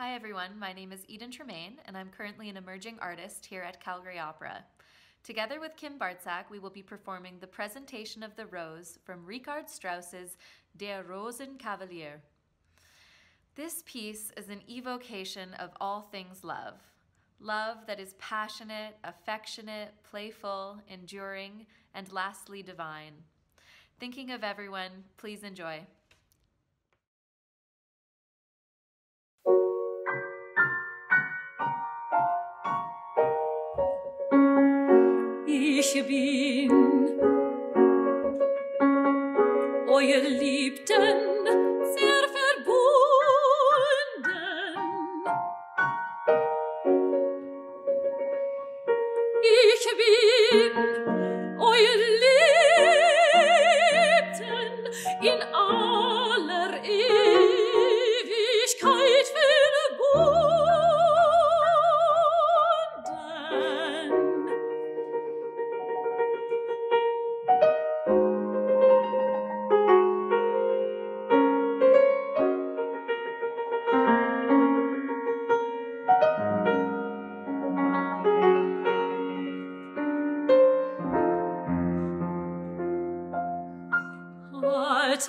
Hi everyone, my name is Eden Tremayne and I'm currently an emerging artist here at Calgary Opera. Together with Kim Bartczak, we will be performing the presentation of the Rose from Richard Strauss's Der Rosenkavalier. This piece is an evocation of all things love. Love that is passionate, affectionate, playful, enduring, and lastly divine. Thinking of everyone, please enjoy. Ich bin euer Liebten sehr verbunden. Ich bin Als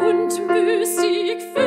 und müßig